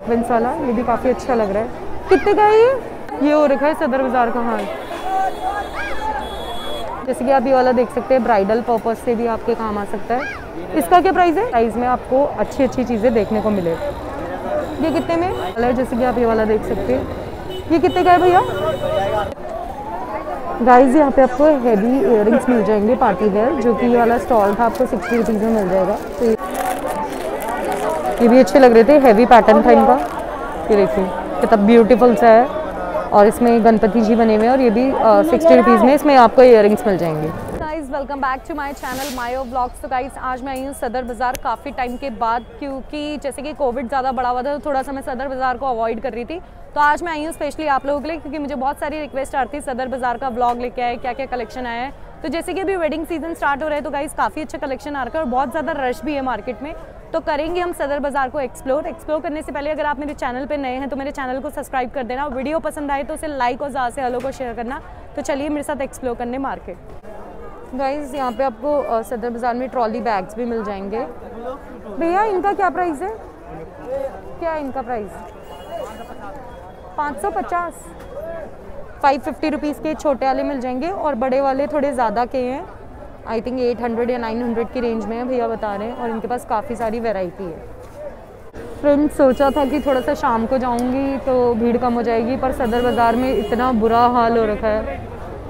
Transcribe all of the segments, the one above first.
वाला ये भी काफ़ी अच्छा लग रहा है। कितने का है ये? ये हो रखा है सदर बाज़ार का हाल। जैसे कि आप ये वाला देख सकते हैं ब्राइडल पर्पज से भी आपके काम आ सकता है। इसका क्या प्राइस है? प्राइस में आपको अच्छी अच्छी चीज़ें देखने को मिले। ये कितने में? कलर जैसे कि आप ये वाला देख सकते हैं। ये कितने का है भैया? गाइस यहाँ पे आपको हैवी इयरिंग्स मिल जाएँगे पार्टी वेयर जो कि ये वाला स्टॉल था, आपको सिक्सटी रुपीज़ में मिल जाएगा। तो ये भी अच्छे लग रहे थे हैवी पैटर्न था इनका। ये देखिए कितना ब्यूटीफुल सा है। और इसमें गणपति जी बने हुए हैं और ये भी सिक्सटी रुपीज़ में इसमें आपको इयरिंग्स मिल जाएँगे। Guys welcome back to my channel mayo blogs तो गाइस आज मैं आई हूँ सदर बाज़ार काफ़ी टाइम के बाद, क्योंकि जैसे कि कोविड ज़्यादा बढ़ा हुआ था तो थोड़ा सा मैं सदर बाज़ार को अवॉइड कर रही थी। तो आज मैं आई हूँ स्पेशली आप लोगों के लिए, क्योंकि मुझे बहुत सारी रिक्वेस्ट आती थी, सदर बाज़ार का ब्लॉग लेके आए क्या क्या कलेक्शन आया है। तो जैसे कि अभी वेडिंग सीज़न स्टार्ट हो रहा है तो गाइज़ काफ़ी अच्छा कलेक्शन आ रखा है और बहुत ज़्यादा रश भी है मार्केट में। तो करेंगे हम सदर बाज़ार को एक्सप्लोर एक्सप्लोर करने से पहले अगर आप मेरे चैनल पर नए हैं तो मेरे चैनल को सब्सक्राइब कर देना वीडियो पसंद आए तो उसे लाइक और ज़्यादा से हलो को शेयर करना. तो चलिए मेरे साथ एक्सप्लोर करने मार्केट गाइज़ यहाँ पे आपको सदर बाज़ार में ट्रॉली बैग्स भी मिल जाएँगे. भैया, इनका क्या प्राइस है? क्या है इनका प्राइस पाँच सौ पचास। फाइव फिफ्टी रुपीज़ के छोटे वाले मिल जाएँगे और बड़े वाले थोड़े ज़्यादा के हैं। आई थिंक एट हंड्रेड या नाइन हंड्रेड की रेंज में है, भैया बता रहे हैं, और इनके पास काफ़ी सारी वैरायटी है। फ्रेंड सोचा था कि थोड़ा सा शाम को जाऊँगी तो भीड़ कम हो जाएगी, पर सदर बाज़ार में इतना बुरा हाल हो रखा है।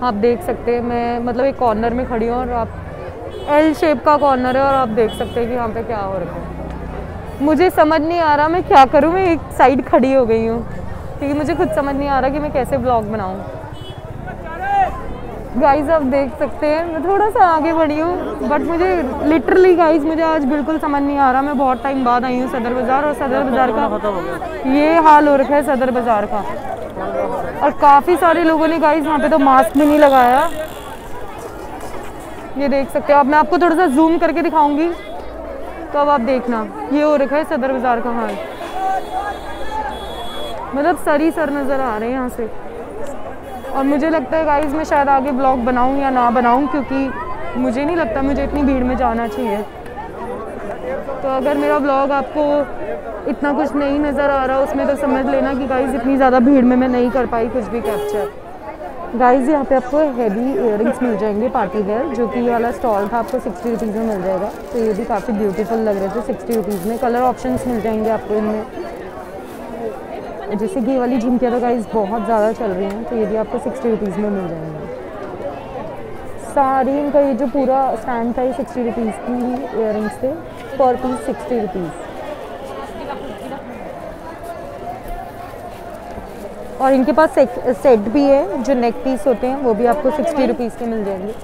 आप देख सकते हैं, मैं मतलब एक कॉर्नर में खड़ी हूँ और आप एल शेप का कॉर्नर है और आप देख सकते हैं कि यहाँ पे क्या हो रखा है। मुझे समझ नहीं आ रहा मैं क्या करूँ, मैं एक साइड खड़ी हो गई हूँ, क्योंकि मुझे खुद समझ नहीं आ रहा कि मैं कैसे ब्लॉग बनाऊँ। गाइस आप देख सकते हैं, मैं थोड़ा सा आगे बढ़ी हूँ बट मुझे लिटरली गाइस मुझे आज बिल्कुल समझ नहीं आ रहा। मैं बहुत टाइम बाद आई हूँ सदर बाज़ार और सदर बाज़ार का ये हाल हो रखा है सदर बाज़ार का। और काफ़ी सारे लोगों ने गाइस यहाँ पे तो मास्क भी नहीं लगाया। ये देख सकते हो, अब मैं आपको थोड़ा सा जूम करके दिखाऊँगी। तो अब आप देखना, ये हो रखा है सदर बाज़ार का हाल। मतलब सर ही सर नज़र आ रहे हैं यहाँ से। और मुझे लगता है गाइस मैं शायद आगे ब्लॉग बनाऊँ या ना बनाऊँ, क्योंकि मुझे नहीं लगता मुझे इतनी भीड़ में जाना चाहिए। तो अगर मेरा ब्लॉग आपको इतना कुछ नहीं नज़र आ रहा, उसमें तो समझ लेना कि गाइस इतनी ज़्यादा भीड़ में मैं नहीं कर पाई कुछ भी कैप्चर गाइस यहाँ पे आपको हैवी इयरिंग्स मिल जाएँगे पार्टी वेयर जो कि ये वाला स्टॉल था, आपको सिक्सटी रुपीज़ में मिल जाएगा। तो ये भी काफ़ी ब्यूटीफुल लग रहे थे सिक्सटी रुपीज़ में। कलर ऑप्शंस मिल जाएँगे आपको इनमें। जैसे कि ये वाली झुमकियाँ तो गाइस बहुत ज़्यादा चल रही हैं तो ये भी आपको सिक्सटी रुपीज़ में मिल जाएँगे। सारी इनका ये जो पूरा स्टैंड था, ये सिक्सटी रुपीज़ की ही इयर थे पर पीस सिक्सटी रुपीज़ और इनके पास सेट भी है, जो नेक पीस होते हैं, वो भी आपको सिक्सटी रुपीज़ के मिल जाएँगे।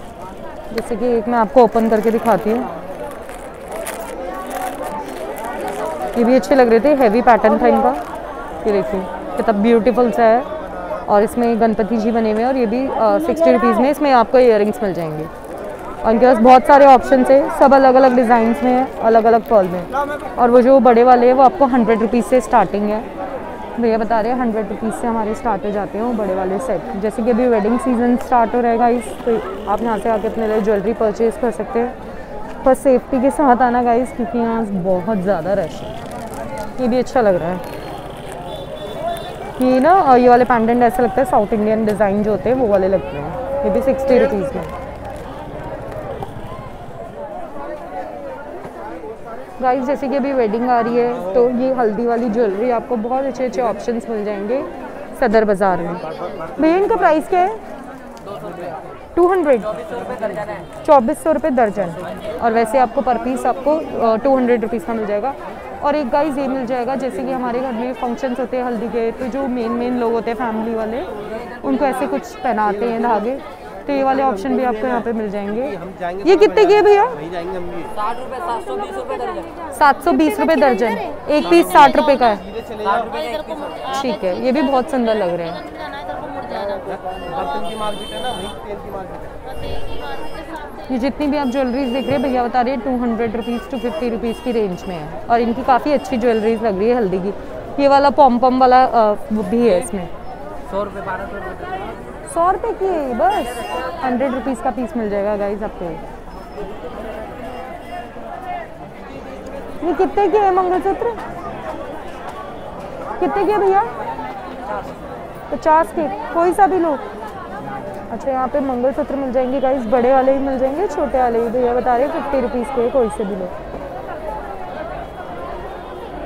जैसे कि एक मैं आपको ओपन करके दिखाती हूँ। ये भी अच्छे लग रहे थे हैवी पैटर्न था इनका। ये देखिए कितना ब्यूटीफुल सा है। और इसमें गणपति जी बने हुए हैं और ये भी सिक्सटी रुपीज़ में इसमें आपको इयरिंग्स मिल जाएँगे। और इनके पास बहुत सारे ऑप्शन है। सब अलग अलग डिज़ाइंस में है अलग अलग पर्ल में। और वो जो बड़े वाले हैं, वो आपको हंड्रेड रुपीज़ से स्टार्टिंग है। भैया बता रहे हैं हंड्रेड रुपीज़ से हमारे स्टार्ट हो जाते हैं वो बड़े वाले सेट जैसे कि अभी वेडिंग सीज़न स्टार्ट हो रहेगा इस तो आप यहाँ से आके अपने लिए ज्वेलरी परचेज़ कर सकते हैं। पर सेफ्टी के साथ आना गाइस क्योंकि यहाँ बहुत ज़्यादा रश है। ये भी अच्छा लग रहा है। ये ना ये वाले पैंडेंट ऐसे लगता है साउथ इंडियन डिज़ाइन जो होते हैं वो वाले लगते हैं। ये भी सिक्सटी रुपीज़ में। गाइस जैसे कि अभी वेडिंग आ रही है तो ये हल्दी वाली ज्वेलरी आपको बहुत अच्छे अच्छे ऑप्शंस मिल जाएँगे सदर बाज़ार में। भैया इनका प्राइस क्या है? टू हंड्रेड चौबीस सौ रुपये दर्जन। और वैसे आपको पर पीस आपको टू हंड्रेड रुपीज़ का मिल जाएगा। और एक गाइस ये मिल जाएगा, जैसे कि हमारे घर में फ़ंक्शंस होते हैं हल्दी के तो जो मेन मेन लोग होते हैं फैमिली वाले, उनको ऐसे कुछ पहनाते हैं धागे। तो ये वाले ऑप्शन भी आपको यहाँ पे मिल जाएँगे। ये कितने के भैया? सात सौ बीस रुपये दर्जन। एक पीस साठ रुपये का है। ठीक है, ये भी बहुत सुंदर लग रहे हैं। बर्तन की मार्केट है ना वही तेल की मार्केट है। ये जितनी भी आप ज्वेलरीज देख रहे हैं भैया बता रहे हैं two hundred rupees two fifty rupees की रेंज में है। और इनकी काफ़ी अच्छी ज्वेलरीज लग रही है हल्दी की। ये वाला पॉम पॉम वाला भी है इसमें। सौ रुपए बारह सौ रुपए सौ रुपये की है बस। हंड्रेड रुपीज़ का पीस मिल जाएगा गाइज़ आपको। ये कितने के है मंगलसूत्र? कितने के भैया? पचास के, कोई सा भी लो। अच्छा यहाँ पे मंगलसूत्र मिल जाएँगे गाइस बड़े वाले भी मिल जाएँगे, छोटे वाले भी। भैया बता रहे हैं फिफ्टी रुपीज़ के, कोई से भी लो।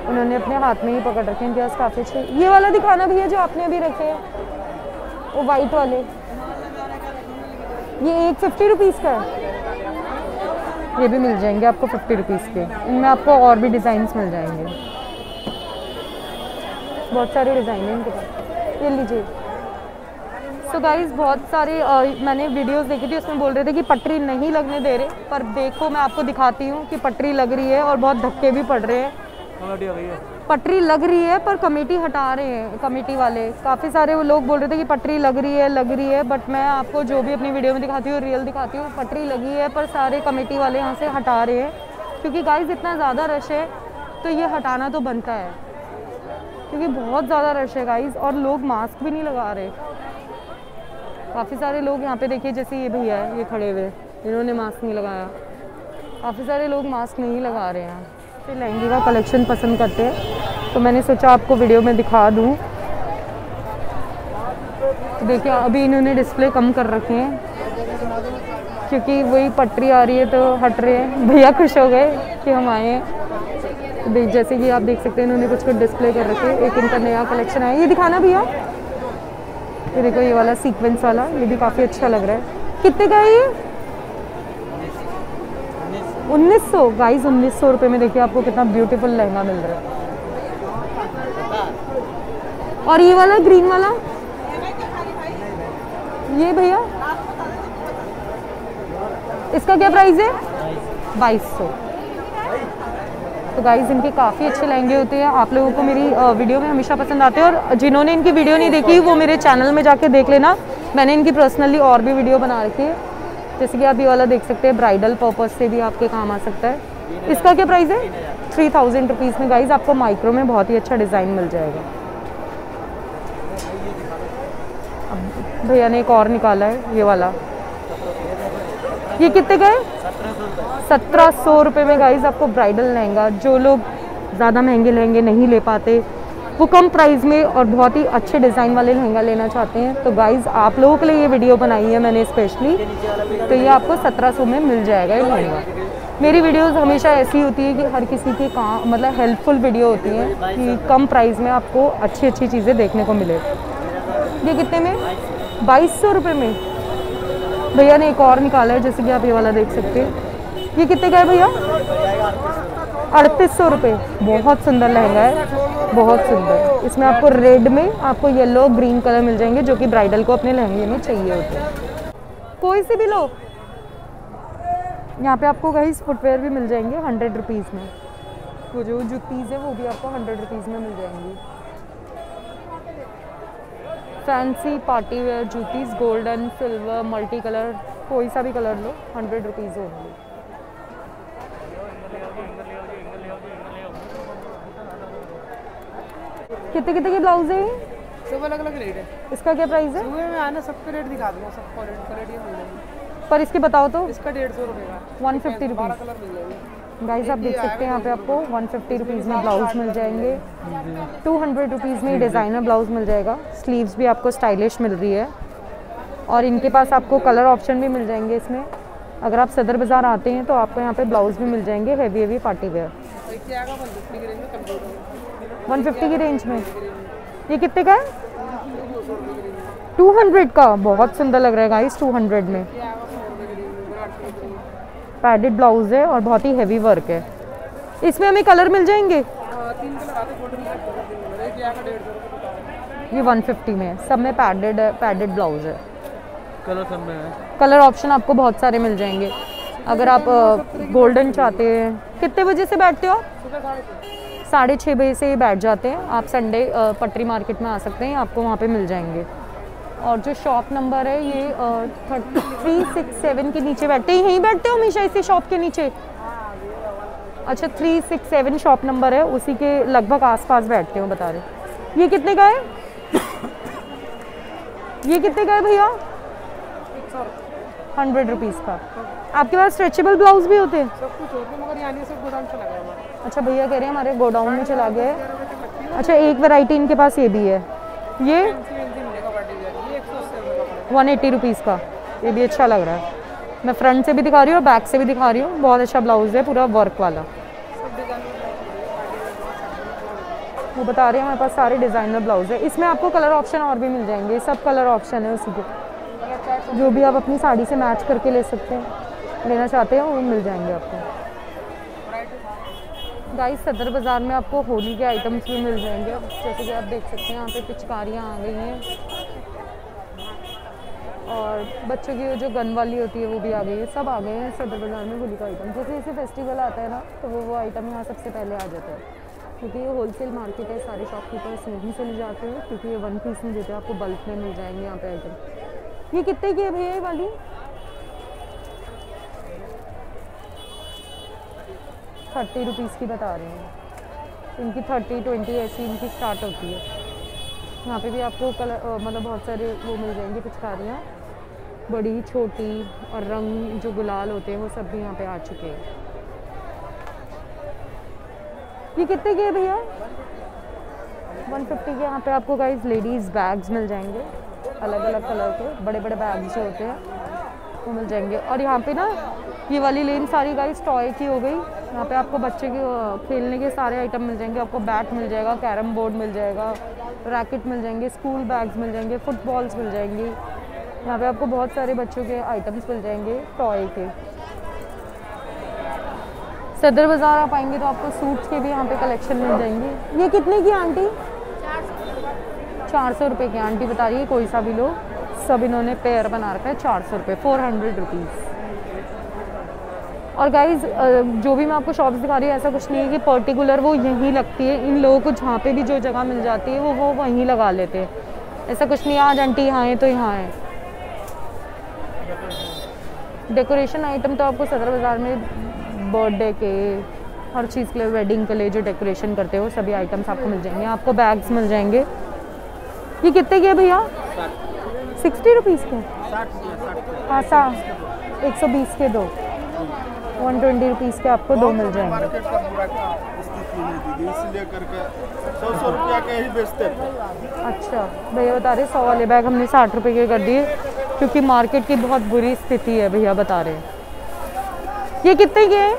उन्होंने अपने हाथ में ही पकड़ रखे हैं, इम्तियाज़ काफ़ी अच्छे। ये वाला दिखाना भैया, जो आपने अभी रखे हैं। वो वाइट वाले। ये एक फिफ्टी रुपीज़ का है। ये भी मिल जाएँगे आपको फिफ्टी रुपीज़ के। इनमें आपको और भी डिज़ाइंस मिल जाएँगे। बहुत सारे डिज़ाइन हैं इनके पास। ये लीजिए। सो गाइज़ बहुत सारे अ, मैंने वीडियोस देखी थी उसमें बोल रहे थे कि पटरी नहीं लगने दे रहे पर देखो मैं आपको दिखाती हूँ कि पटरी लग रही है और बहुत धक्के भी पड़ रहे हैं। पटरी लग रही है। पर कमेटी हटा रहे हैं कमेटी वाले। काफ़ी सारे वो लोग बोल रहे थे कि पटरी लग रही है लग रही है बट मैं आपको जो भी अपनी वीडियो में दिखाती हूँ रियल दिखाती हूँ पटरी लगी है पर सारे कमेटी वाले यहाँ से हटा रहे हैं। क्योंकि गाइज़ इतना ज़्यादा रश है तो ये हटाना तो बनता है। क्योंकि बहुत ज़्यादा रश है गाइस और लोग मास्क भी नहीं लगा रहे। काफ़ी सारे लोग यहाँ पे देखिए, जैसे ये भैया ये खड़े हुए, इन्होंने मास्क नहीं लगाया। काफ़ी सारे लोग मास्क नहीं लगा रहे हैं। फिर लहंगे का कलेक्शन पसंद करते हैं। तो मैंने सोचा आपको वीडियो में दिखा दूँ। तो देखिए, अभी इन्होंने डिस्प्ले कम कर रखे हैं। क्योंकि वही पटरी आ रही है तो हट रहे हैं। भैया खुश हो गए कि हम आए हैं। तो जैसे कि आप देख सकते हैं, इन्होंने कुछ कुछ डिस्प्ले कर रखे एक इनका नया कलेक्शन आया। ये दिखाना भैया। ये देखो, ये वाला सीक्वेंस वाला, ये भी काफ़ी अच्छा लग रहा है। कितने का है ये? उन्नीस सौ। गाइस उन्नीस सौ रुपये में देखिए आपको कितना ब्यूटीफुल लहंगा मिल रहा है। और ये वाला ग्रीन वाला? ये भैया? इसका क्या प्राइस है? बाईस सौ। तो गाइज़ इनके काफ़ी अच्छे लहंगे होते हैं। आप लोगों को मेरी वीडियो में हमेशा पसंद आते हैं। और जिन्होंने इनकी वीडियो नहीं देखी, वो मेरे चैनल में जाके देख लेना। मैंने इनकी पर्सनली और भी वीडियो बना रखी है। जैसे कि आप ये वाला देख सकते हैं ब्राइडल पर्पज से भी आपके काम आ सकता है। इसका क्या प्राइस है? थ्री थाउज़ेंड रुपीज़ में गाइज़ आपको माइक्रो में बहुत ही अच्छा डिज़ाइन मिल जाएगा। भैया ने एक और निकाला है, ये वाला। ये कितने का है? सत्रह सौ रुपये में गाइज़ आपको ब्राइडल लहंगा। जो लोग ज़्यादा महँगे लहंगे नहीं ले पाते, वो कम प्राइस में और बहुत ही अच्छे डिज़ाइन वाले लहंगा लेना चाहते हैं। तो गाइज़ आप लोगों के लिए ये वीडियो बनाई है मैंने स्पेशली तो ये आपको सत्रह सौ में मिल जाएगा ये लहंगा। मेरी वीडियोस हमेशा ऐसी होती है कि हर किसी के काम मतलब हेल्पफुल वीडियो होती है कि कम प्राइस में आपको अच्छी अच्छी चीज़ें देखने को मिले। ये कितने में? बाईस सौ रुपये में। भैया ने एक और निकाला है, जैसे कि आप ये वाला देख सकते हैं। ये कितने का है भैया? अड़तीस सौ रुपये बहुत सुंदर लहंगा है। बहुत सुंदर। इसमें आपको रेड में आपको येलो ग्रीन कलर मिल जाएँगे, जो कि ब्राइडल को अपने लहंगे में चाहिए होते हैं। कोई सी भी लो। यहाँ पे आपको कहीं फुटवेयर भी मिल जाएँगे हंड्रेड रुपीज़ में। वो जो जुत्तीज़ है, वो भी आपको हंड्रेड रुपीज़ में मिल जाएँगी। फैंसी पार्टी वेयर जूतीज गोल्डन सिल्वर मल्टी कलर कोई सा भी कलर लो हंड्रेड रुपीज़ होंगे कितने कितने के ब्लाउज है सब अलग अलग रेट है। इसका क्या प्राइस है? सुबह में आना सबके रेट दिखा दूँगा सब क्वालिटी क्वालिटी मिल जाएगी। पर इसके बताओ तो। इसका डेढ़ सौ रुपये का। वन फिफ्टी रुपीज़ कलर मिल जाएगी। गाइस आप देख सकते हैं यहाँ पे आपको वन फिफ्टी रुपीज़ में ब्लाउज मिल जाएँगे। टू हंड्रेड रुपीज़ में डिज़ाइनर ब्लाउज मिल जाएगा। स्लीव्स भी आपको स्टाइलिश मिल रही है। और इनके पास आपको कलर ऑप्शन भी मिल जाएँगे इसमें। अगर आप सदर बाज़ार आते हैं तो आपको यहाँ पे ब्लाउज भी मिल जाएँगे हैवी हैवी पार्टी वेयर एक आएगा वन फिफ्टी की रेंज में। ये कितने का है? टू हंड्रेड का। बहुत सुंदर लग रहा है गाइस टू हंड्रेड में। पैडेड ब्लाउज है और बहुत ही हैवी वर्क है। इसमें हमें कलर मिल जाएँगे? ये 150 में है। सब में पैडेड पैडेड ब्लाउज है। कलर सब में है। कलर ऑप्शन आपको बहुत सारे मिल जाएँगे। अगर आप गोल्डन चाहते हैं। कितने बजे से बैठते हो आप? साढ़े छः बजे से बैठ जाते हैं। आप संडे पटरी मार्केट में आ सकते हैं। आपको वहाँ पे मिल जाएँगे। और जो शॉप नंबर है, ये थ्री सिक्स सेवन के नीचे बैठते हैं। यहीं बैठते हो हमेशा इसी शॉप के नीचे? अच्छा three six seven shop number है। उसी के लगभग आसपास बैठते हो, बता रहे ये कितने का है? ये कितने का है भैया? हंड्रेड रुपीज़ का। आपके पास स्ट्रेचेबल ब्लाउज भी होते हैं? सब कुछ होते मगर यहाँ नहीं सब गोदाम चला गया अच्छा भैया कह रहे हैं हमारे गोडाउन में चला गया है। अच्छा एक वैरायटी इनके पास ये भी है। ये वन एट्टी रुपीज़ का। ये भी अच्छा लग रहा है। मैं फ्रंट से भी दिखा रही हूँ और बैक से भी दिखा रही हूँ। बहुत अच्छा ब्लाउज़ है, पूरा वर्क वाला। वो बता रहे हैं हमारे पास सारे डिज़ाइनर ब्लाउज है। इसमें आपको कलर ऑप्शन और भी मिल जाएँगे। सब कलर ऑप्शन है उसी के। जो भी आप अपनी साड़ी से मैच करके ले सकते हैं। लेना चाहते हैं, वो मिल जाएँगे आपको। गाइस सदर बाज़ार में आपको होली के आइटम्स भी मिल जाएँगे। जैसे कि आप देख सकते हैं, यहाँ पे पिचकारियाँ आ गई हैं। और बच्चों की जो गन वाली होती है, वो भी आ गई है। सब आ गए हैं सदर बाज़ार में होली का आइटम जैसे जैसे फेस्टिवल आता है ना तो वो वो आइटम यहाँ सबसे पहले आ जाता है। क्योंकि ये होलसेल मार्केट है, सारे शॉपकीपर्स यहीं से ले जाते हैं, क्योंकि ये वन पीस नहीं देते हैं, आपको बल्क में मिल जाएँगे यहाँ पे आइटम ये कितने की है भैया वाली? थर्टी रुपीज़ की बता रही हैं। इनकी थर्टी, ट्वेंटी ऐसी इनकी स्टार्ट होती है। यहाँ पे भी आपको कलर मतलब बहुत सारे वो मिल जाएँगे पिचकारियाँ। बड़ी, छोटी और रंग जो गुलाल होते हैं, वो सब भी यहाँ पे आ चुके हैं। ये कितने के है वन फिफ्टी के यहाँ पे आपको गाइस लेडीज़ बैग्स मिल जाएँगे। अलग अलग कलर के बड़े बड़े बैग्स जो होते हैं, वो मिल जाएँगे। और यहाँ पे ना, ये वाली लेन सारी गाइस टॉय की हो गई। यहाँ पे आपको बच्चे के खेलने के सारे आइटम मिल जाएँगे। आपको बैट मिल जाएगा कैरम बोर्ड मिल जाएगा रैकेट मिल जाएँगे स्कूल बैग्स मिल जाएँगे फुटबॉल्स मिल जाएँगे। यहाँ पे आपको बहुत सारे बच्चों के आइटम्स मिल जाएँगे टॉय के। सदर बाज़ार आप आएँगे तो आपको सूट्स के भी यहाँ पे कलेक्शन मिल जाएँगे। ये कितने की आंटी? चार सौ रुपये की आंटी बता रही है, कोई सा भी लो। सब इन्होंने पेयर बना रखा है, चार सौ रुपये फोर हंड्रेड रुपीज़ और गाइज़ जो भी मैं आपको शॉप्स दिखा रही हूँ ऐसा कुछ नहीं है कि पर्टिकुलर वो यहीं लगती है। इन लोगों को जहाँ पे भी जो जगह मिल जाती है वो वो वहीं लगा लेते हैं। ऐसा कुछ नहीं आज आंटी यहाँ है तो यहाँ है। डेकोरेशन आइटम तो आपको सदर बाज़ार में बर्थडे के हर चीज़ के लिए वेडिंग के लिए जो डेकोरेशन करते हो सभी आइटम्स आपको मिल जाएँगे। आपको बैग्स मिल जाएँगे। ये कितने के भैया? सिक्सटी रुपीज़ के। हाँ सा एक सौ बीस के दो। वन ट्वेंटी रुपीज़ के आपको दो मिल जाएँगे। सौ सौ रुपया के ही बेचते अच्छा भैया बता रहे सौ वाले बैग हमने साठ रुपए के कर दिए क्योंकि मार्केट की बहुत बुरी स्थिति है भैया बता रहे हैं। ये कितने के हैं?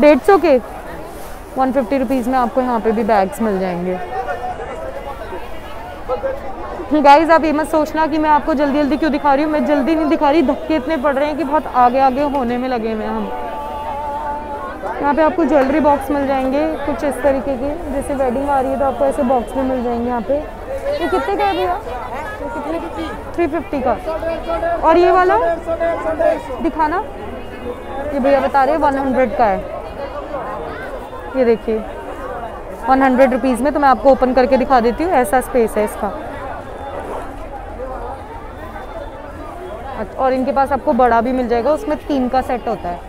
डेढ़ सौ के। वन फिफ्टी रुपीज़ में आपको यहाँ पे भी बैग्स मिल जाएँगे। गाइज़ आप ये मत सोचना कि मैं आपको जल्दी जल्दी क्यों दिखा रही हूँ। मैं जल्दी नहीं दिखा रही, धक्के इतने पड़ रहे हैं कि बहुत आगे आगे होने में लगे हुए हम। यहाँ पे आपको ज्वेलरी बॉक्स मिल जाएँगे कुछ इस तरीके के। जैसे वेडिंग आ रही है तो आपको ऐसे बॉक्स भी मिल जाएँगे यहाँ पे। ये कितने का है भैया? थ्री फिफ्टी का। और ये वाला? दिखाना। ये भैया बता रहे वन हंड्रेड का है। ये देखिए। वन हंड्रेड रुपीज़ में तो मैं आपको ओपन करके दिखा देती हूँ, ऐसा स्पेस है इसका। और इनके पास आपको बड़ा भी मिल जाएगा उसमें तीन का सेट होता है।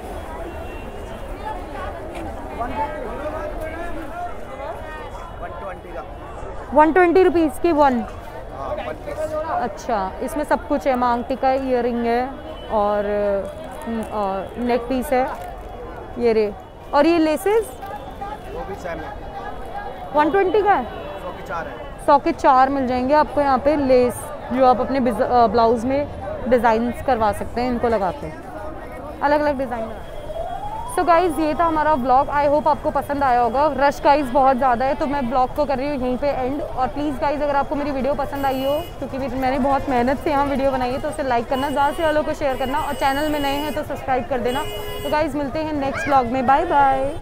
वन ट्वेंटी रुपीज़ की वन। अच्छा इसमें सब कुछ है मांग टिका इयर है और, हम्म, और नेक पीस है ये रे। और ये लेसेस वन ट्वेंटी का की है। सौ के चार मिल जाएँगे आपको यहाँ पे लेस जो आप अपने ब्लाउज में डिज़ाइंस करवा सकते हैं, इनको लगा के अलग अलग डिज़ाइन सो गाइज़ ये था हमारा ब्लॉग आई होप आपको पसंद आया होगा। रश गाइज़ बहुत ज़्यादा है तो मैं ब्लॉग को कर रही हूँ यहीं पे एंड और प्लीज़ गाइज़ अगर आपको मेरी वीडियो पसंद आई हो, क्योंकि भी- मैंने बहुत मेहनत से यहाँ वीडियो बनाई है तो उसे लाइक करना, ज़्यादा से ज़्यादा को शेयर करना। और चैनल में नए हैं तो सब्सक्राइब कर देना। तो गाइज़ मिलते हैं नेक्स्ट ब्लॉग में। Bye bye